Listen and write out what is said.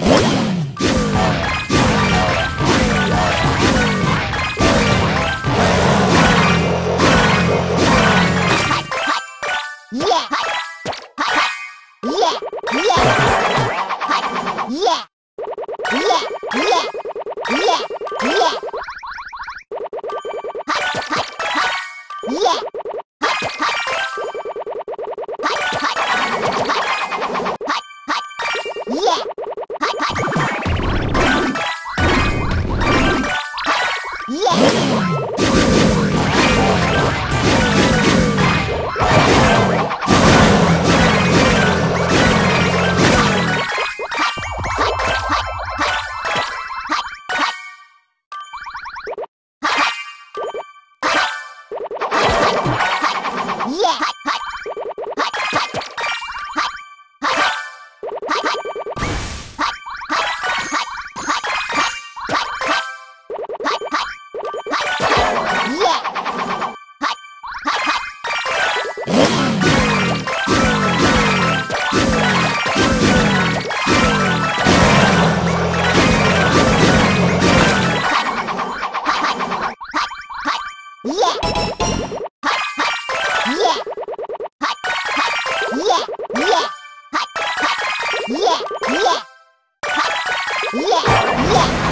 you Yeah!